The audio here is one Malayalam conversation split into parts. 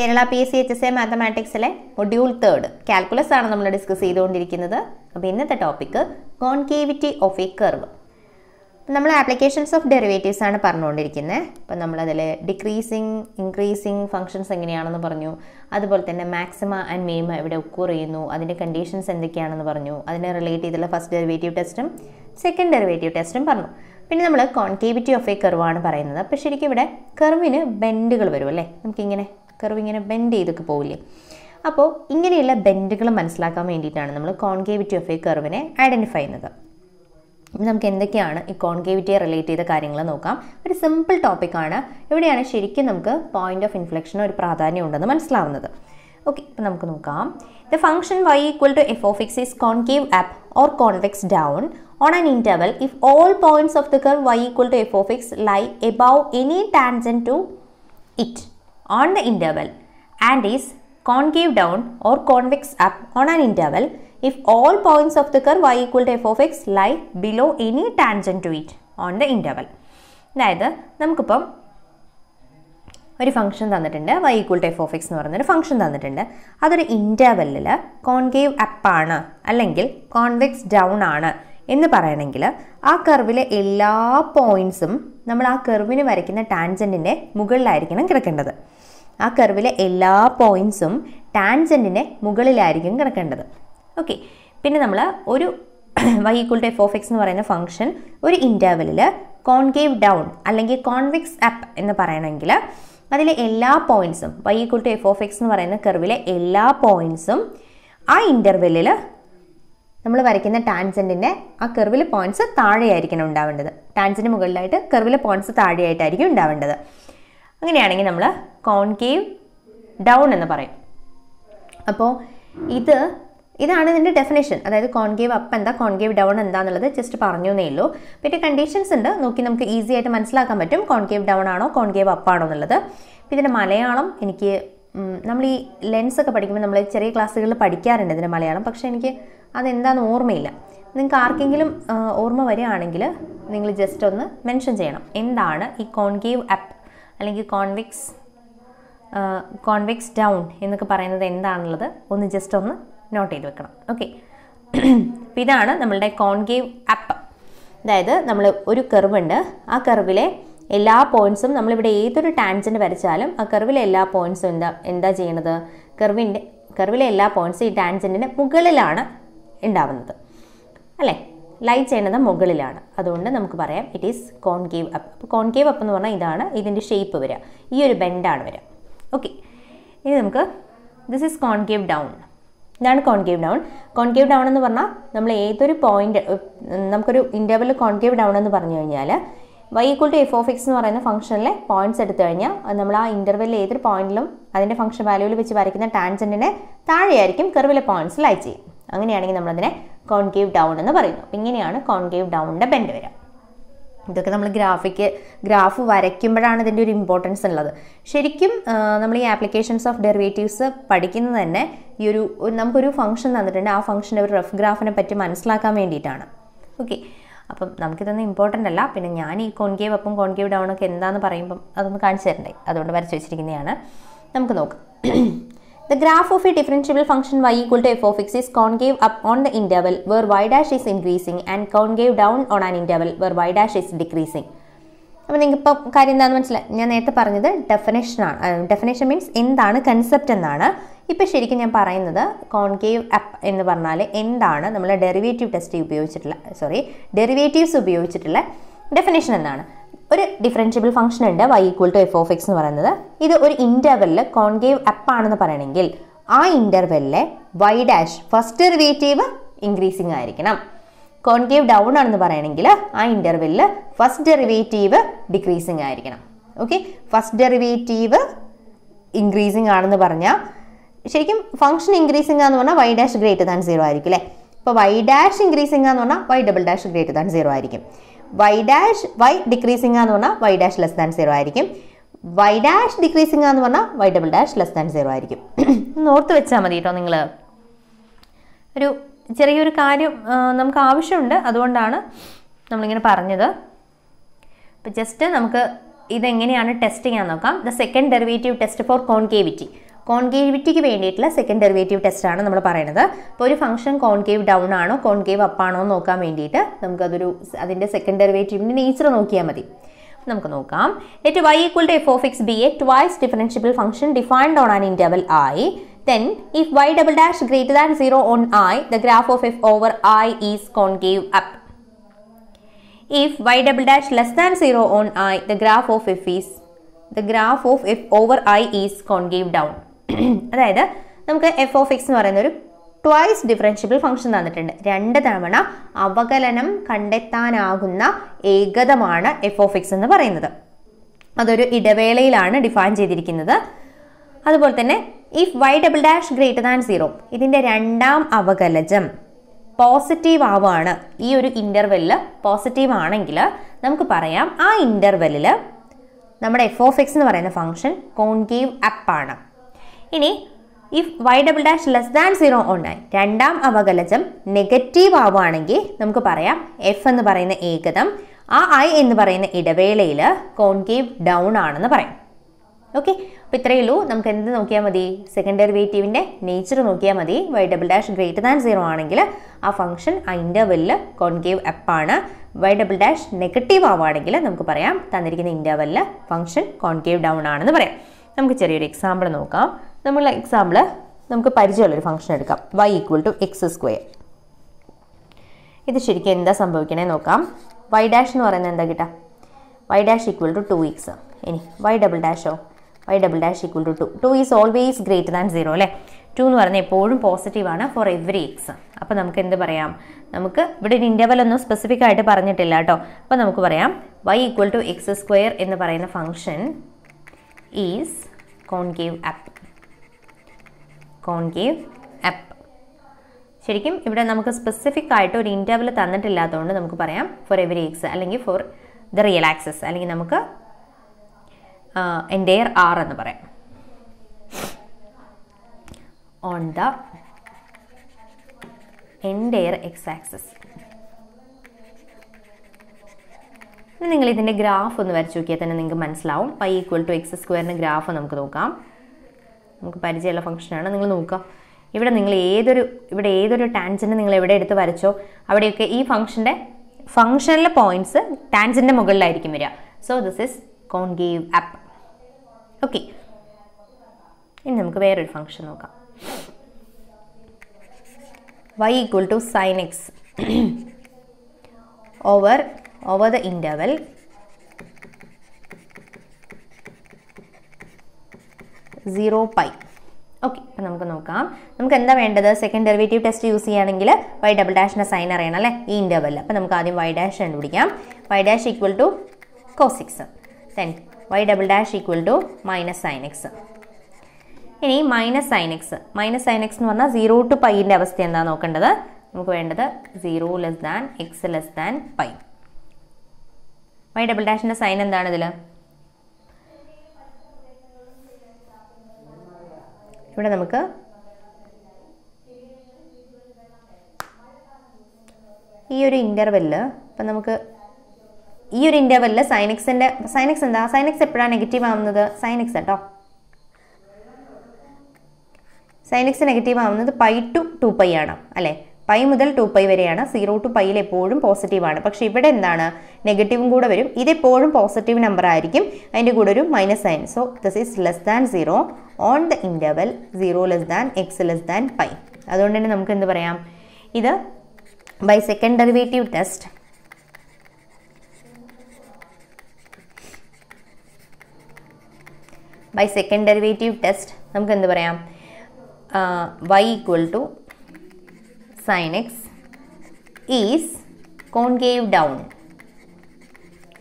Kerala P S C H S A മാത്തമാറ്റിക്സിലെ module third calculus ആണ് നമ്മൾ ഡിസ്കസ് ചെയ്തുകൊണ്ടിരിക്കുന്നത്. അപ്പോൾ ഇന്നത്തെ topic concavity of a curve നമ്മൾ ആപ്ലിക്കേഷൻസ് ഓഫ് ഡെറിവേറ്റീവ്സ് ആണ് പറഞ്ഞുകൊണ്ടിരിക്കുന്നത് അപ്പോൾ നമ്മളതിൽ ഡിക്രീസിങ് ഇൻക്രീസിങ് ഫങ്ഷൻസ് എങ്ങനെയാണെന്ന് പറഞ്ഞു. അതുപോലെ തന്നെ മാക്സിമ ആൻഡ് മിനിമ എവിടെ ഒക്കൂർ ചെയ്യുന്നു. അതിന്റെ കണ്ടീഷൻസ് എന്തൊക്കെയാണെന്ന് പറഞ്ഞു. അതിനെ റിലേറ്റ് ചെയ്തുള്ള ഫസ്റ്റ് ഡെറിവേറ്റീവ് ടെസ്റ്റും സെക്കൻഡ് ഡെറിവേറ്റീവ് ടെസ്റ്റും പറഞ്ഞു. പിന്നെ നമ്മൾ കോൺകേവിറ്റി ഓഫ് എ കർവാണ് പറയുന്നത്. അപ്പോൾ ശരിക്കും ഇവിടെ കർവിന് ബെൻഡുകൾ വരും അല്ലേ? നമുക്കിങ്ങനെ കർവ് ഇങ്ങനെ ബെൻഡ് ചെയ്തൊക്കെ പോവില്ലേ? അപ്പോൾ ഇങ്ങനെയുള്ള ബെൻഡുകൾ മനസ്സിലാക്കാൻ വേണ്ടിയിട്ടാണ് നമ്മൾ കോൺകേവിറ്റി ഓഫ് എ കർവിനെ ഐഡന്റിഫൈ ചെയ്യുന്നത്. നമുക്ക് എന്തൊക്കെയാണ് ഈ കോൺകേവിറ്റിയെ റിലേറ്റ് ചെയ്ത കാര്യങ്ങൾ നോക്കാം. ഒരു സിമ്പിൾ ടോപ്പിക്കാണ് എവിടെയാണ് ശരിക്കും നമുക്ക് പോയിന്റ് ഓഫ് ഇൻഫ്ലക്ഷന് ഒരു പ്രാധാന്യം ഉണ്ടെന്ന് മനസ്സിലാവുന്നത്. ഓക്കെ ഇപ്പം നമുക്ക് നോക്കാം. The function y equal to f of x is concave up or convex down on an interval if all points of the curve y equal to f of x lie above any tangent to it on the interval and is concave down or convex up on an interval if all points of the curve y equal to f of x lie below any tangent to it on the interval. അതായത് നമുക്കിപ്പം ഒരു ഫംഗ്ഷൻ തന്നിട്ടുണ്ട്. Y equal to f of x എന്ന് പറയുന്നൊരു ഫംഗ്ഷൻ തന്നിട്ടുണ്ട്. അതൊരു ഇന്റർവെല്ലിൽ കോൺകേവ് അപ്പാണ് അല്ലെങ്കിൽ കോൺവെക്സ് ഡൗൺ ആണ് എന്ന് പറയണമെങ്കിൽ ആ കർവിലെ എല്ലാ പോയിന്റ്സും നമ്മൾ ആ കർവിന് വരയ്ക്കുന്ന ടാൻജന്റിന്റെ മുകളിലായിരിക്കണം കിടക്കേണ്ടത്. ആ കർവിലെ എല്ലാ പോയിൻസും ടാൻജന്റിന്റെ മുകളിലായിരിക്കും കിടക്കേണ്ടത്. ഓക്കെ പിന്നെ നമ്മൾ ഒരു y equal to f of x എന്ന് പറയുന്ന ഫംഗ്ഷൻ ഒരു ഇന്റർവലിൽ കോൺകേവ് ഡൗൺ അല്ലെങ്കിൽ കോൺവെക്സ് അപ്പ് എന്ന് പറയണമെങ്കിൽ അതിലെ എല്ലാ പോയിൻസും y equal to f of x എന്ന് പറയുന്ന കർവിലെ എല്ലാ പോയിൻസും ആ ഇന്റർവെല്ലിൽ നമ്മൾ വരയ്ക്കുന്ന ടാൻസന്റിന്റെ ആ കർവിലെ പോയിന്റ്സ് താഴെയായിരിക്കണം ഉണ്ടാവേണ്ടത്. ടാൻസിന്റെ മുകളിലായിട്ട് കർവിലെ പോയിന്റ്സ് താഴെയായിട്ടായിരിക്കും ഉണ്ടാവേണ്ടത്. അങ്ങനെയാണെങ്കിൽ നമ്മൾ കോൺകേവ് ഡൗൺ എന്ന് പറയും. അപ്പോൾ ഇത് ഇതാണ് ഇതിന്റെ ഡെഫിനേഷൻ അതായത് കോൺകേവ് അപ്പ് എന്താ കോൺകേവ് ഡൗൺ എന്താന്നുള്ളത് ജസ്റ്റ് പറഞ്ഞു എന്നേ ഉള്ളൂ. പിന്നെ കണ്ടീഷൻസ് ഉണ്ട്. നോക്കി നമുക്ക് ഈസി ആയിട്ട് മനസ്സിലാക്കാൻ പറ്റും. കോൺകേവ് ഡൗൺ ആണോ കോൺകേവ് അപ്പ് ആണോ എന്നുള്ളത്. പിന്നെ ഇതിന്റെ മലയാളം എനിക്ക് നമ്മൾ ഈ ലെൻസ് ഒക്കെ പഠിക്കുമ്പോൾ നമ്മൾ ചെറിയ ക്ലാസ്സുകളിൽ പഠിക്കാറുണ്ട് ഇതിന്റെ മലയാളം. പക്ഷേ എനിക്ക് അതെന്താണെന്ന് ഓർമ്മയില്ല. നിങ്ങൾക്ക് ആർക്കെങ്കിലും ഓർമ്മ വരികയാണെങ്കിൽ നിങ്ങൾ ജസ്റ്റ് ഒന്ന് മെൻഷൻ ചെയ്യണം. എന്താണ് ഈ കോൺകേവ് അപ്പ് അല്ലെങ്കിൽ കോൺവെക്സ് കോൺവെക്സ് ഡൗൺ എന്നൊക്കെ പറയുന്നത് എന്താണുള്ളത് ഒന്ന് ജസ്റ്റ് ഒന്ന് നോട്ട് ചെയ്ത് വെക്കണം. ഓക്കെ അപ്പോൾ ഇതാണ് നമ്മളുടെ കോൺകേവ് അപ്പ് അതായത് നമ്മൾ ഒരു കർവ് ഉണ്ട്. ആ കർവിലെ എല്ലാ പോയിന്റ്സും നമ്മളിവിടെ ഏതൊരു ടാൻജന്റ് വരച്ചാലും ആ കർവിലെ എല്ലാ പോയിന്റ്സും എന്താ എന്താ ചെയ്യണത്? കർവിന്റെ കർവിലെ എല്ലാ പോയിന്റ്സും ഈ ടാൻജന്റിന്റെ മുകളിലാണ് ഉണ്ടാവുന്നത്. അല്ലേ? ലൈ ചെയ്യുന്നത് മുകളിലാണ്. അതുകൊണ്ട് നമുക്ക് പറയാം ഇറ്റ് ഈസ് കോൺകേവ് അപ്പ് അപ്പോൾ കോൺകേവ് അപ്പ് എന്ന് പറഞ്ഞാൽ ഇതാണ് ഇതിന്റെ ഷേപ്പ് വരിക. ഈ ഒരു ബെൻഡാണ് വരിക. ഓക്കെ ഇനി നമുക്ക് ദിസ് ഈസ് കോൺകേവ് ഡൗൺ ഇതാണ് കോൺകേവ് ഡൗൺ കോൺകേവ് ഡൗൺ എന്ന് പറഞ്ഞാൽ നമ്മൾ ഏതൊരു പോയിന്റ് നമുക്കൊരു ഇന്റർവെൽ കോൺകേവ് ഡൗൺ എന്ന് പറഞ്ഞു കഴിഞ്ഞാൽ y equal to f of x എന്ന് പറയുന്ന ഫംഗ്ഷനിലെ പോയിന്റ്സ് എടുത്തു കഴിഞ്ഞാൽ നമ്മൾ ആ ഇന്റർവെല്ലിൽ ഏതൊരു പോയിന്റിലും അതിന്റെ ഫംഗ്ഷൻ വാല്യൂവിൽ വെച്ച് വരയ്ക്കുന്ന ടാൻസെന്റിനെ താഴെയായിരിക്കും കർവിലെ പോയിന്റ്സ് ലൈ ചെയ്യും. അങ്ങനെയാണെങ്കിൽ നമ്മളതിനെ കോൺകേവ് ഡൗൺ എന്ന് പറയുന്നു. അപ്പം ഇങ്ങനെയാണ് കോൺകേവ് ഡൗണിന്റെ ബെൻഡ് വരിക. ഇതൊക്കെ നമ്മൾ ഗ്രാഫിക്ക് ഗ്രാഫ് വരയ്ക്കുമ്പോഴാണ് ഇതിന്റെ ഒരു ഇമ്പോർട്ടൻസ് ഉള്ളത്. ശരിക്കും നമ്മൾ ഈ ആപ്ലിക്കേഷൻസ് ഓഫ് ഡെറിവേറ്റീവ്സ് പഠിക്കുന്നത് തന്നെ ഈ ഒരു നമുക്കൊരു ഫംഗ്ഷൻ തന്നിട്ടുണ്ട്. ആ ഫംഗ്ഷന്റെ ഒരു റഫ് ഗ്രാഫിനെ പറ്റി മനസ്സിലാക്കാൻ വേണ്ടിയിട്ടാണ്. ഓക്കെ അപ്പം നമുക്കിതൊന്നും ഇമ്പോർട്ടന്റ് അല്ല. പിന്നെ ഞാൻ ഈ കോൺകേവ് അപ്പം കോൺകേവ് ഡൗൺ ഒക്കെ എന്താണെന്ന് പറയുമ്പം അതൊന്ന് കാണിച്ചു തരണ്ടേ? അതുകൊണ്ട് വരച്ച് വെച്ചിരിക്കുന്നതാണ്. നമുക്ക് നോക്കാം. The graph of a differentiable function y equal to f of x is concave up on the interval where y dash is increasing and concave down on an interval where y dash is decreasing. അപ്പോൾ നിങ്ങൾക്ക് ഇപ്പം കാര്യം എന്താണെന്ന് മനസ്സിലായി? ഞാൻ നേരത്തെ പറഞ്ഞത് ഡെഫിനേഷനാണ് ഡെഫിനേഷൻ മീൻസ് എന്താണ് കൺസെപ്റ്റ് എന്നാണ്. ഇപ്പോൾ ശരിക്കും ഞാൻ പറയുന്നത് കോൺകേവ് അപ്പ് എന്ന് പറഞ്ഞാൽ എന്താണ് നമ്മൾ ഡെറിവേറ്റീവ് ടെസ്റ്റ് ഉപയോഗിച്ചിട്ടുള്ള സോറി ഡെറിവേറ്റീവ്സ് ഉപയോഗിച്ചിട്ടുള്ള ഡെഫിനേഷൻ എന്താണ് ഒരു ഡിഫറൻഷ്യബിൾ ഫംഗ്ഷൻ ഉണ്ട് y equal to f of x എന്ന് പറയുന്നത്. ഇത് ഒരു ഇന്റർവെല്ലിൽ കോൺകേവ് അപ്പ് ആണെന്ന് പറയണമെങ്കിൽ ആ ഇന്റർവെല്ലിലെ y dash first derivative increasing ആയിരിക്കണം. കോൺകേവ് ഡൗൺ ആണെന്ന് പറയണമെങ്കിൽ ആ ഇന്റർവെല്ലിൽ ഫസ്റ്റ് ഡെറിവേറ്റീവ് ഡിക്രീസിങ് ആയിരിക്കണം. ഓക്കെ ഫസ്റ്റ് ഡെറിവേറ്റീവ് ഇൻക്രീസിങ് ആണെന്ന് പറഞ്ഞാൽ ശരിക്കും ഫംഗ്ഷൻ ഇൻക്രീസിങ് ആണെന്ന് പറഞ്ഞാൽ y dash greater than zero ആയിരിക്കും അല്ലേ? ഇപ്പോൾ വൈ ഡാഷ് ഇൻക്രീസിങ് ആണെന്ന് പറഞ്ഞാൽ y double dash greater than zero ആയിരിക്കും. വൈ ഡാഷ് വൈ ഡിക്രീസിംഗ് എന്ന് പറഞ്ഞാൽ y dash less than zero ആയിരിക്കും. വൈ ഡാഷ് ഡിക്രീസിംഗ് എന്ന് പറഞ്ഞാൽ y double dash less than zero ആയിരിക്കും. ഓർത്ത് വെച്ചാൽ മതി കേട്ടോ നിങ്ങൾ ഒരു ചെറിയൊരു കാര്യം നമുക്ക് ആവശ്യമുണ്ട്. അതുകൊണ്ടാണ് നമ്മളിങ്ങനെ പറഞ്ഞത്. അപ്പോൾ ജസ്റ്റ് നമുക്ക് ഇതെങ്ങനെയാണ് ടെസ്റ്റ് ചെയ്യാൻ നോക്കാം. The second derivative test for concavity. കോൺകേവിറ്റിക്ക് വേണ്ടിയിട്ടുള്ള സെക്കൻഡ് ഡെറിവേറ്റീവ് ടെസ്റ്റ് ആണ് നമ്മൾ പറയുന്നത് അപ്പോൾ ഒരു ഫംഗ്ഷൻ കോൺകേവ് ഡൗൺ ആണോ കോൺകേവ് അപ്പ് ആണോ എന്ന് നോക്കാൻ വേണ്ടിയിട്ട് നമുക്കതൊരു അതിന്റെ സെക്കൻഡ് ഡെറിവേറ്റീവിന്റെ നേച്ചർ നോക്കിയാൽ മതി. നമുക്ക് നോക്കാം. Let y equal to f of x be a twice differentiable function defined on an interval ആയി then if y double dash greater than 0 on i the graph of f over i is concave up. If y double dash less than 0 on i the graph of f is the graph of f over i is concave down. അതായത് നമുക്ക് എഫ് ഓഫ് എക്സ് എന്ന് പറയുന്ന ഒരു ട്വൈസ് ഡിഫറൻഷ്യബിൾ ഫംഗ്ഷൻ തന്നിട്ടുണ്ട്. രണ്ട് തവണ അവകലനം കണ്ടെത്താനാകുന്ന ഏകതമാണ് എഫ് ഓഫ് എക്സ് എന്ന് പറയുന്നത്. അതൊരു ഇടവേളയിലാണ് ഡിഫൈൻ ചെയ്തിരിക്കുന്നത്. അതുപോലെ തന്നെ if y double dash greater than zero ഇതിന്റെ രണ്ടാം അവകലജം പോസിറ്റീവ് ആവുകയാണ് ഈ ഒരു ഇന്റർവെല്ലിൽ പോസിറ്റീവ് ആണെങ്കിൽ നമുക്ക് പറയാം ആ ഇന്റർവെല്ലിൽ നമ്മുടെ എഫ് ഓഫ് എക്സ് എന്ന് പറയുന്ന ഫംഗ്ഷൻ കോൺകേവ് അപ്പ് ആണ്. ഇനി if y double dash less than zero ഉണ്ടായി രണ്ടാം അവകലജം നെഗറ്റീവ് ആവുകയാണെങ്കിൽ നമുക്ക് പറയാം എഫ് എന്ന് പറയുന്ന ഏകദം ആ ഐ എന്ന് പറയുന്ന ഇടവേളയിൽ കോൺകേവ് ഡൗൺ ആണെന്ന് പറയും. ഓക്കെ അപ്പോൾ ഇത്രയേ ഉള്ളൂ. നമുക്ക് എന്ത് നോക്കിയാൽ മതി? സെക്കൻഡ് ഡെറിവേറ്റീവിന്റെ നേച്ചർ നോക്കിയാൽ മതി. Y double dash greater than zero ആണെങ്കിൽ ആ ഫംഗ്ഷൻ ആ ഇന്റർവെല്ലിൽ കോൺകേവ് അപ്പാണ് വൈ ഡബിൾ ഡാഷ് നെഗറ്റീവ് ആവുകയാണെങ്കിൽ നമുക്ക് പറയാം തന്നിരിക്കുന്ന ഇന്റർവെല്ലിൽ ഫംഗ്ഷൻ കോൺകേവ് ഡൗൺ ആണെന്ന് പറയാം. നമുക്ക് ചെറിയൊരു എക്സാമ്പിൾ നോക്കാം. നമ്മൾ എക്സാമ്പിൾ നമുക്ക് പരിചയമുള്ളൊരു ഫംഗ്ഷൻ എടുക്കാം. Y equal to x square ഇത് ശരിക്കും എന്താ സംഭവിക്കണേ നോക്കാം. വൈ ഡാഷ് എന്ന് പറയുന്നത് എന്താ കിട്ടുക y dash equal to two x ഇനി y double ഡാഷോ y double dash equal to two two is always greater than zero അല്ലേ? ടു എന്ന് പറഞ്ഞാൽ എപ്പോഴും പോസിറ്റീവാണ് ഫോർ എവറി എക്സ് അപ്പോൾ നമുക്ക് എന്ത് പറയാം? നമുക്ക് ഇവിടെ ഒരു ഇന്റർവൽ ഒന്നും സ്പെസിഫിക് ആയിട്ട് പറഞ്ഞിട്ടില്ല കേട്ടോ. അപ്പോൾ നമുക്ക് പറയാം. Y equal to x square എന്ന് പറയുന്ന function is concave up concave up ശരിക്കും ഇവിടെ നമുക്ക് സ്പെസിഫിക് ആയിട്ട് ഒരു ഇന്റർവൽ തന്നിട്ടില്ലാത്തതുകൊണ്ട് നമുക്ക് പറയാം ഫോർ എവറി എക്സ് അല്ലെങ്കിൽ ഫോർ ദ റിയൽ ആക്സസ് അല്ലെങ്കിൽ നമുക്ക് എന്റെയർ ആർ എന്ന് പറയാം. On the entire x axis നിങ്ങൾ ഇതിന്റെ ഗ്രാഫ് ഒന്ന് വരച്ച് നോക്കിയാൽ തന്നെ നിങ്ങൾക്ക് മനസ്സിലാവും. പൈ ഈക്വൽ ടു എക്സ് സ്ക്വയറിന്റെ ഗ്രാഫ് നമുക്ക് നോക്കാം. നമുക്ക് പരിചയമുള്ള ഫംഗ്ഷനാണ് നിങ്ങൾ നോക്കുക. ഇവിടെ നിങ്ങൾ ഏതൊരു ഇവിടെ ഏതൊരു ടാൻജന്റ് നിങ്ങൾ എവിടെ എടുത്ത് വരച്ചോ അവിടെയൊക്കെ ഈ ഫംഗ്ഷന്റെ ഫംഗ്ഷനിലെ പോയിന്റ്സ് ടാൻജന്റെ മുകളിലായിരിക്കും വരിക. So this is concave up okay ഇനി നമുക്ക് വേറൊരു ഫംഗ്ഷൻ നോക്കാം. y equal to sin x over over the interval zero pi okay അപ്പം നമുക്ക് നോക്കാം. നമുക്ക് എന്താ വേണ്ടത്? സെക്കൻഡ് ഡെറിവേറ്റീവ് ടെസ്റ്റ് യൂസ് ചെയ്യുകയാണെങ്കിൽ വൈ ഡബിൾ ഡാഷിന്റെ സൈൻ അറിയണം അല്ലേ? ഈ ഇന്റർവെൽ അപ്പം നമുക്ക് ആദ്യം വൈ ഡാഷ് കണ്ടുപിടിക്കാം. Y dash equal to cos x then y double dash equal to minus sine x ഇനി minus sine x minus sine x എന്ന് പറഞ്ഞാൽ സീറോ ടു പൈന്റെ അവസ്ഥ എന്താ നോക്കേണ്ടത്? നമുക്ക് വേണ്ടത് zero less than x less than pi y double ഡാഷിന്റെ sign എന്താണ് ഇതിൽ ഇവിടെ നമുക്ക് ഈ ഒരു ഇന്റർവെല്ല് ഇപ്പം നമുക്ക് ഈ ഒരു ഇന്റർവെല്ലിൽ സൈനിക്സിന്റെ സൈനിക്സ് എന്താ? സൈനിക്സ് എപ്പോഴാണ് നെഗറ്റീവ് ആവുന്നത്? സൈനിക്സ് കേട്ടോ സൈനിക്സ് നെഗറ്റീവ് ആവുന്നത് പൈ ടു ടു പൈ ആണ് അല്ലേ? പൈ മുതൽ ടു പൈ വരെയാണ് സീറോ ടു പൈയിൽ എപ്പോഴും പോസിറ്റീവ് ആണ്. പക്ഷേ ഇവിടെ എന്താണ്? നെഗറ്റീവും കൂടെ വരും. ഇതെപ്പോഴും പോസിറ്റീവ് നമ്പർ ആയിരിക്കും. അതിന്റെ കൂടെ ഒരു minus sign so this is less than zero on the interval zero less than x less than pi അതുകൊണ്ട് തന്നെ നമുക്ക് എന്ത് പറയാം? ഇത് by second derivative test by second derivative test നമുക്ക് എന്ത് പറയാം? Y equal to sin x is concave down.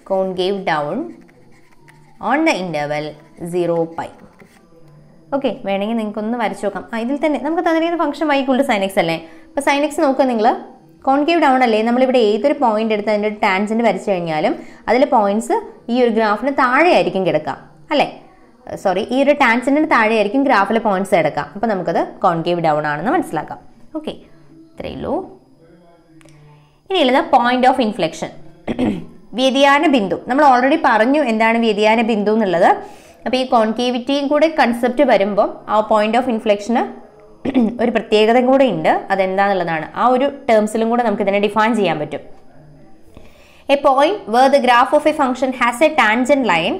Concave down on the interval 0 pi. Okay വേണമെങ്കിൽ നിങ്ങൾക്കൊന്ന് വരച്ചു നോക്കാം. ആ ഇതിൽ തന്നെ നമുക്ക് തന്നിരിക്കുന്ന function y equal to sin x അല്ലേ? അപ്പോൾ sin x നോക്കുക നിങ്ങൾ കോൺകേവ് ഡൗൺ അല്ലേ? നമ്മളിവിടെ ഏതൊരു പോയിന്റ് എടുത്ത് അതിന്റെ ഒരു ടാൻജന്റ് വരച്ചു കഴിഞ്ഞാലും അതിലെ പോയിന്റ്സ് ഈ ഒരു ഗ്രാഫിന് താഴെയായിരിക്കും കിടക്കുക. അല്ലേ? സോറി ഈ ഒരു ടാൻജന്റിന് താഴെയായിരിക്കും ഗ്രാഫിലെ പോയിന്റ്സ് എടുക്കാം അപ്പോൾ നമുക്കത് കോൺകേവ് ഡൗൺ ആണെന്ന് മനസ്സിലാക്കാം. ഓക്കെ ഇത്രയേ ഉള്ളൂ ഇനിയുള്ളത് പോയിന്റ് ഓഫ് ഇൻഫ്ലക്ഷൻ വ്യതിയാന ബിന്ദു. നമ്മൾ ഓൾറെഡി പറഞ്ഞു എന്താണ് വ്യതിയാന ബിന്ദു എന്നുള്ളത്. അപ്പോൾ ഈ കോൺകേവിറ്റിയും കൂടെ കൺസെപ്റ്റ് വരുമ്പോൾ ആ പോയിന്റ് ഓഫ് ഇൻഫ്ലെക്ഷന് ഒരു പ്രത്യേകത കൂടെ ഉണ്ട്. അതെന്താന്നുള്ളതാണ്. ആ ഒരു ടേംസിലും കൂടെ നമുക്ക് ഇതിനെ ഡിഫൈൻ ചെയ്യാൻ പറ്റും. A point where the graph of a function has a tangent line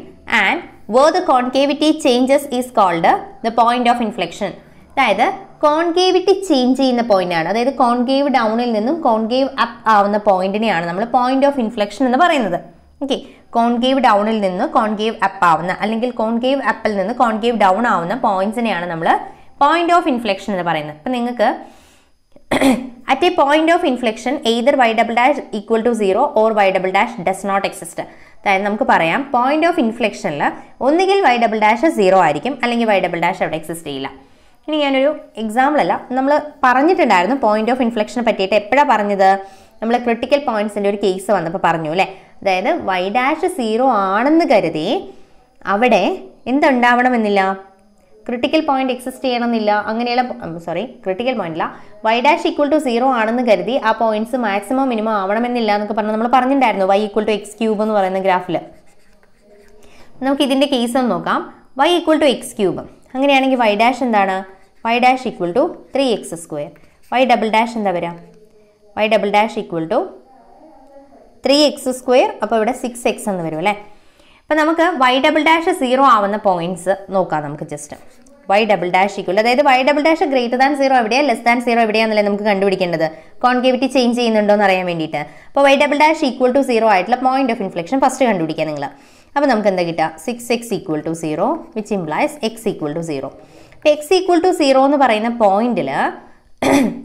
and where the concavity changes is called the point of inflection അതായത് കോൺകേവിറ്റി ചേഞ്ച് ചെയ്യുന്ന പോയിന്റ് ആണ്. അതായത് കോൺകേവ് ഡൗണിൽ നിന്നും കോൺകേവ് അപ്പ് ആവുന്ന പോയിന്റിനെയാണ് നമ്മൾ പോയിന്റ് ഓഫ് ഇൻഫ്ലക്ഷൻ എന്ന് പറയുന്നത്. ഓക്കെ കോൺകേവ് ഡൗണിൽ നിന്ന് കോൺകേവ് അപ്പ് ആവുന്ന അല്ലെങ്കിൽ കോൺകേവ് അപ്പിൽ നിന്ന് കോൺകേവ് ഡൗൺ ആവുന്ന പോയിന്റ്സിനെയാണ് നമ്മൾ പോയിന്റ് ഓഫ് ഇൻഫ്ലക്ഷൻ എന്ന് പറയുന്നത്. അപ്പം നിങ്ങൾക്ക് at a point of inflection either y double dash equal to zero or y double dash does not exist അതായത് നമുക്ക് പറയാം പോയിന്റ് ഓഫ് ഇൻഫ്ലക്ഷനിൽ ഒന്നുകിൽ വൈ ഡബിൾ ഡാഷ് സീറോ ആയിരിക്കും അല്ലെങ്കിൽ വൈ ഡബിൾ ഡാഷ് അവിടെ എക്സിസ്റ്റ് ചെയ്യില്ല. ഇനി ഞാനൊരു എക്സാമ്പിൾ അല്ല. നമ്മൾ പറഞ്ഞിട്ടുണ്ടായിരുന്നു പോയിന്റ് ഓഫ് ഇൻഫ്ലക്ഷനെ പറ്റിയിട്ട്. എപ്പോഴാണ് പറഞ്ഞത്? നമ്മൾ ക്രിട്ടിക്കൽ പോയിന്റ്സിന്റെ ഒരു കേസ് വന്നപ്പോൾ പറഞ്ഞു അല്ലേ? അതായത് വൈ ഡാഷ് സീറോ ആണെന്ന് കരുതി അവിടെ എന്തുണ്ടാവണമെന്നില്ല? ക്രിട്ടിക്കൽ പോയിന്റ് എക്സിസ്റ്റ് ചെയ്യണമെന്നില്ല. അങ്ങനെയുള്ള സോറി ക്രിട്ടിക്കൽ പോയിന്റ് ഇല്ല y dash equal to zero ആണെന്ന് കരുതി ആ പോയിന്റ്സ് മാക്സിമം മിനിമം ആവണമെന്നില്ല എന്നൊക്കെ പറഞ്ഞ് നമ്മൾ പറഞ്ഞിട്ടുണ്ടായിരുന്നു. Y equal to x cube എന്ന് പറയുന്ന ഗ്രാഫിൽ നമുക്ക് ഇതിന്റെ കേസ് ഒന്ന് നോക്കാം. Y equal to x cube അങ്ങനെയാണെങ്കിൽ വൈ ഡാഷ് എന്താണ്? Y dash equal to three x square y double dash എന്താ വരാം y double dash equal to three x square അപ്പോൾ ഇവിടെ സിക്സ് എക്സ് എന്ന് വരും അല്ലേ? അപ്പം നമുക്ക് വൈ ഡബിൾ ഡാഷ് സീറോ ആവുന്ന പോയിന്റ്സ് നോക്കാം നമുക്ക് just y double dash equal അതായത് y double dash greater than zero എവിടെയാണ് ലെസ് ദാൻ സീറോ എവിടെയാണെന്നല്ലേ നമുക്ക് കണ്ടുപിടിക്കേണ്ടത്. കോൺകേവിറ്റി ചേഞ്ച് ചെയ്യുന്നുണ്ടോ എന്ന് അറിയാൻ വേണ്ടിയിട്ട്. അപ്പോൾ y double dash equal to zero ആയിട്ടുള്ള പോയിന്റ് ഓഫ് ഇൻഫ്ലക്ഷൻ ഫസ്റ്റ് കണ്ടുപിടിക്കുക നിങ്ങൾ അപ്പോൾ നമുക്ക് എന്താ കിട്ടുക? Six x equal to zero which implies x equal to zero അപ്പോൾ എക്സ് ഈക്വൽ ടു സീറോ എന്ന് പറയുന്ന പോയിന്റിൽ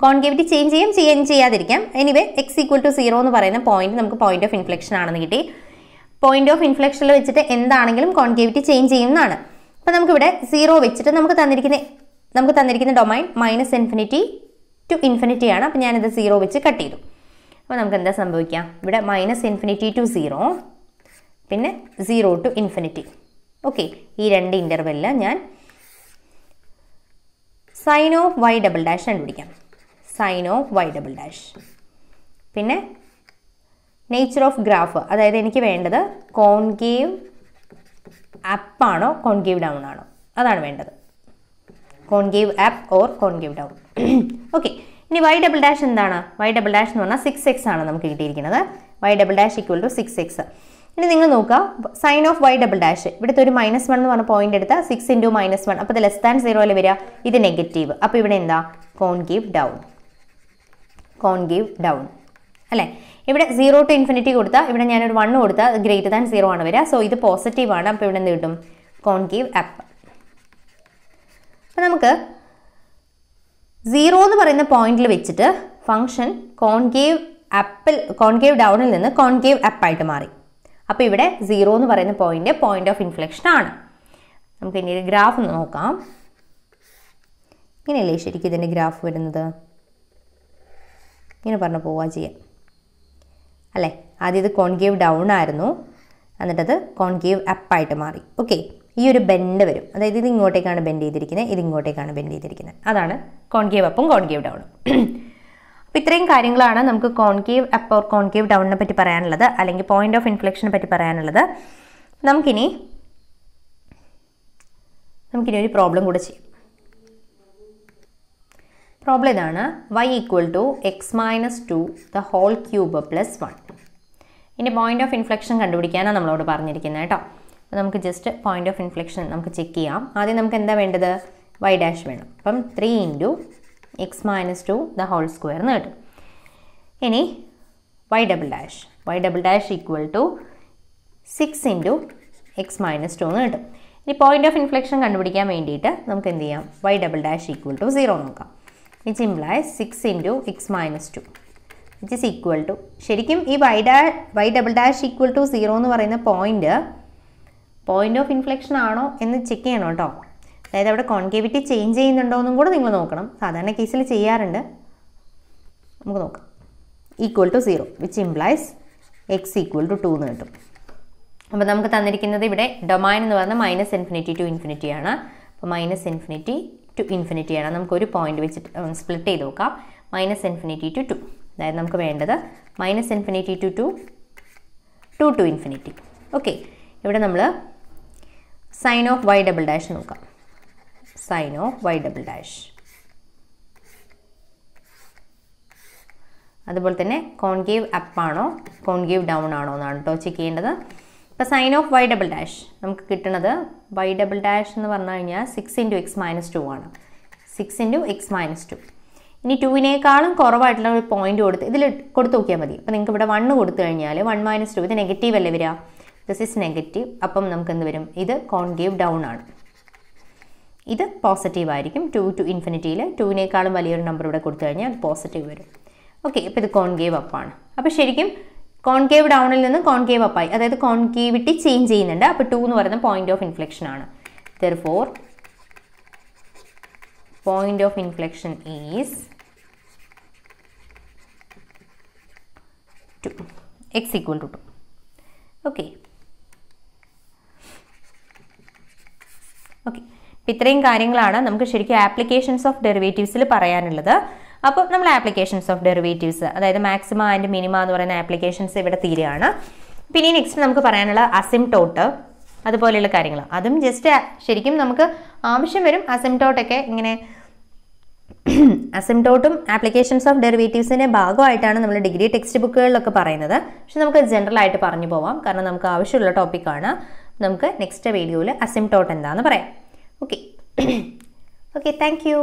കോൺകേവിറ്റി ചേഞ്ച് ചെയ്യാം ചെയ്യാൻ ചെയ്യാതിരിക്കാം. Anyway x equal to zero എന്ന് പറയുന്ന പോയിന്റ് നമുക്ക് പോയിന്റ് ഓഫ് ഇൻഫ്ലക്ഷൻ ആണെന്ന് കിട്ടി. പോയിന്റ് ഓഫ് ഇൻഫ്ലക്ഷനിൽ വെച്ചിട്ട് എന്താണെങ്കിലും കോൺകേവിറ്റി ചേഞ്ച് ചെയ്യുന്നതാണ്. അപ്പോൾ നമുക്കിവിടെ സീറോ വെച്ചിട്ട് നമുക്ക് തന്നിരിക്കുന്ന നമുക്ക് തന്നിരിക്കുന്ന domain minus infinity to infinity ആണ്. അപ്പോൾ ഞാനിത് സീറോ വെച്ച് കട്ട് ചെയ്തു. അപ്പോൾ നമുക്ക് എന്താ സംഭവിക്കാം? ഇവിടെ മൈനസ് ഇൻഫിനിറ്റി ടു സീറോ പിന്നെ സീറോ ടു ഇൻഫിനിറ്റി ഓക്കെ ഈ രണ്ട് ഇന്റർവെല്ലിൽ ഞാൻ sign of y double dash കണ്ടുപിടിക്കാം. Sign of y double dash. പിന്നെ നേച്ചർ ഓഫ് ഗ്രാഫ് അതായത് എനിക്ക് വേണ്ടത് കോൺകേവ് അപ്പാണോ കോൺകേവ് ഡൗൺ ആണോ? അതാണ് വേണ്ടത്. Concave up or concave down. Okay ഇനി വൈ ഡബിൾ ഡാഷ് എന്താണ്? വൈ ഡബിൾ ഡാഷ് എന്ന് പറഞ്ഞാൽ സിക്സ് എക്സ് ആണ് നമുക്ക് കിട്ടിയിരിക്കുന്നത്. Y double dash equal to six x ഇനി നിങ്ങൾ നോക്കുക. Sign of y double dash ഇവിടുത്തെ ഒരു മൈനസ് വൺ എന്ന് പറഞ്ഞ പോയിന്റ് എടുത്താൽ സിക്സ് ഇന്റു മൈനസ് വൺ അപ്പോൾ ഇത് ലെസ് ദാൻ സീറോ അല്ലേ വരിക? ഇത് നെഗറ്റീവ് അപ്പോൾ ഇവിടെ എന്താ? Concave down concave down അല്ലേ? ഇവിടെ സീറോ ടു ഇൻഫിനിറ്റി കൊടുത്താൽ ഇവിടെ ഞാനൊരു വണ്ണ് കൊടുത്താൽ ഗ്രേറ്റർ ദാൻ സീറോ ആണ് വരിക. സോ ഇത് പോസിറ്റീവ് ആണ്. അപ്പോൾ ഇവിടെ എന്ത് കിട്ടും? കോൺകേവ് അപ്പ് അപ്പോൾ നമുക്ക് സീറോ എന്ന് പറയുന്ന പോയിന്റിൽ വെച്ചിട്ട് ഫംഗ്ഷൻ കോൺകേവ് അപ്പിൽ കോൺകേവ് ഡൗണിൽ നിന്ന് കോൺകേവ് അപ്പായിട്ട് മാറി. അപ്പോൾ ഇവിടെ സീറോ എന്ന് പറയുന്ന പോയിന്റ് പോയിന്റ് ഓഫ് ഇൻഫ്ലക്ഷൻ ആണ്. നമുക്ക് ഇനി ഗ്രാഫ് ഒന്ന് നോക്കാം. ഇങ്ങനെയല്ലേ ശരിക്കും ഇതിന്റെ ഗ്രാഫ് വരുന്നത്? ഇങ്ങനെ പറഞ്ഞു പോവുക ചെയ്യാം. അല്ലേ? ആദ്യം ഇത് കോൺകേവ് ഡൗൺ ആയിരുന്നു. എന്നിട്ടത് കോൺകേവ് അപ്പായിട്ട് മാറി. ഓക്കെ ഈ ഒരു ബെൻഡ് വരും. അതായത് ഇത് ഇങ്ങോട്ടേക്കാണ് ബെൻഡ് ചെയ്തിരിക്കുന്നത് ഇത് ഇങ്ങോട്ടേക്കാണ് ബെൻഡ് ചെയ്തിരിക്കുന്നത് അതാണ് കോൺകേവ് അപ്പും കോൺകേവ് ഡൗണും അപ്പോൾ ഇത്രയും കാര്യങ്ങളാണ് നമുക്ക് കോൺകേവ് അപ്പ് ഓർ കോൺകേവ് ഡൗണിനെ പറ്റി പറയാനുള്ളത് അല്ലെങ്കിൽ പോയിന്റ് ഓഫ് ഇൻഫ്ലക്ഷനെ പറ്റി പറയാനുള്ളത്. നമുക്കിനി നമുക്കിനി ഒരു പ്രോബ്ലം കൂടെ ചെയ്യാം. പ്രോബ്ലം ഇതാണ് y equal to x minus two the whole cube plus one ഇനി പോയിന്റ് ഓഫ് ഇൻഫ്ലക്ഷൻ കണ്ടുപിടിക്കാനാണ് നമ്മളോട് പറഞ്ഞിരിക്കുന്നത് കേട്ടോ. അപ്പോൾ നമുക്ക് ജസ്റ്റ് പോയിന്റ് ഓഫ് ഇൻഫ്ലക്ഷൻ നമുക്ക് ചെക്ക് ചെയ്യാം. ആദ്യം നമുക്ക് എന്താ വേണ്ടത്? വൈ ഡാഷ് വേണം. അപ്പം three into x minus two the whole square എന്ന് കിട്ടും. ഇനി y double dash y double dash equal to six into x minus two എന്ന് കിട്ടും. ഇനി പോയിന്റ് ഓഫ് ഇൻഫ്ലക്ഷൻ കണ്ടുപിടിക്കാൻ വേണ്ടിയിട്ട് നമുക്ക് എന്ത് ചെയ്യാം? Y double dash equal to zero നോക്കാം. Which implies six into x minus two which is equal to ശരിക്കും ഈ വൈ ഡാ y double dash equal to zero എന്ന് പറയുന്ന പോയിന്റ് പോയിന്റ് ഓഫ് ഇൻഫ്ലക്ഷൻ ആണോ എന്ന് ചെക്ക് ചെയ്യണം കേട്ടോ. അതായത് അവിടെ കോൺകേവിറ്റി ചേഞ്ച് ചെയ്യുന്നുണ്ടോ എന്നും കൂടെ നിങ്ങൾ നോക്കണം. സാധാരണ കേസിൽ ചെയ്യാറുണ്ട്. നമുക്ക് നോക്കാം. Equal to zero which implies x equal to two എന്ന് കിട്ടും. അപ്പോൾ നമുക്ക് തന്നിരിക്കുന്നത് ഇവിടെ ഡൊമൈൻ എന്ന് പറഞ്ഞാൽ മൈനസ് ഇൻഫിനിറ്റി ടു ഇൻഫിനിറ്റി ആണ്. അപ്പോൾ മൈനസ് ഇൻഫിനിറ്റി ടു ഇൻഫിനിറ്റി ആണ്. നമുക്ക് ഒരു പോയിന്റ് വെച്ചിട്ട് സ്പ്ലിറ്റ് ചെയ്ത് നോക്കാം. മൈനസ് ഇൻഫിനിറ്റി ടു ടു അതായത് നമുക്ക് വേണ്ടത് minus infinity to two two to infinity okay ഇവിടെ നമ്മൾ sign of y double dash നോക്കാം. Sign of y double dash അതുപോലെ തന്നെ കോൺകേവ് അപ്പ് ആണോ കോൺകേവ് ഡൗൺ ആണോ എന്നാണ് കേട്ടോ ചെക്ക് ചെയ്യേണ്ടത്. ഇപ്പോൾ sign of y double dash നമുക്ക് കിട്ടുന്നത് വൈ ഡബിൾ ഡാഷ് എന്ന് പറഞ്ഞു കഴിഞ്ഞാൽ six into x minus two ആണ്. Six into x minus two ഇനി ടുവിനേക്കാളും കുറവായിട്ടുള്ള ഒരു പോയിന്റ് കൊടുത്ത് ഇതിൽ കൊടുത്ത് നോക്കിയാൽ മതി. അപ്പോൾ നിങ്ങൾക്ക് ഇവിടെ വണ്ണ് കൊടുത്തു കഴിഞ്ഞാൽ വൺ മൈനസ് ടു ഇത് നെഗറ്റീവ് അല്ലേ വരിക? ദിസ് ഇസ് നെഗറ്റീവ് അപ്പം നമുക്ക് എന്ത് വരും? ഇത് കോൺകേവ് ഡൗൺ ആണ്. ഇത് പോസിറ്റീവ് ആയിരിക്കും. ടു ടു ഇൻഫിനിറ്റിയിൽ ടുവിനേക്കാളും വലിയൊരു നമ്പർ ഇവിടെ കൊടുത്തു കഴിഞ്ഞാൽ അത് പോസിറ്റീവ് വരും. ഓക്കെ ഇപ്പോൾ ഇത് കോൺകേവ് അപ്പാണ് അപ്പോൾ ശരിക്കും കോൺകേവ് ഡൗണിൽ നിന്ന് കോൺകേവ് അപ്പായി അതായത് കോൺകേവിറ്റി ചേഞ്ച് ചെയ്യുന്നുണ്ട്. അപ്പോൾ ടു എന്ന് പറയുന്ന പോയിന്റ് ഓഫ് ഇൻഫ്ലക്ഷൻ ആണ്. Therefore point of inflection is two x equal to two okay okay അപ്പം ഇത്രയും കാര്യങ്ങളാണ് നമുക്ക് ശരിക്കും ആപ്ലിക്കേഷൻസ് ഓഫ് ഡെറിവേറ്റീവ്സിൽ പറയാനുള്ളത്. അപ്പോൾ നമ്മൾ ആപ്ലിക്കേഷൻസ് ഓഫ് ഡെറിവേറ്റീവ്സ് അതായത് മാക്സിമ ആൻഡ് മിനിമ എന്ന് പറയുന്ന ആപ്ലിക്കേഷൻസ് ഇവിടെ തീരുകയാണ്. പിന്നെ നെക്സ്റ്റ് നമുക്ക് പറയാനുള്ള അസിംടോട്ട് അതുപോലെയുള്ള കാര്യങ്ങൾ. അതും ജസ്റ്റ് ശരിക്കും നമുക്ക് ആവശ്യം വരും അസിംടോട്ടൊക്കെ ഇങ്ങനെ. അസിംടോട്ടും ആപ്ലിക്കേഷൻസ് ഓഫ് ഡെറിവേറ്റീവ്സിന്റെ ഭാഗമായിട്ടാണ് നമ്മൾ ഡിഗ്രി ടെക്സ്റ്റ് ബുക്കുകളിലൊക്കെ പറയുന്നത്. പക്ഷെ നമുക്ക് ജനറൽ ആയിട്ട് പറഞ്ഞു പോവാം. കാരണം നമുക്ക് ആവശ്യമുള്ള ടോപ്പിക്കാണ് നമുക്ക് നെക്സ്റ്റ് വീഡിയോയിൽ അസിംടോട്ട് എന്താണെന്ന് പറയാം. Okay okay thank you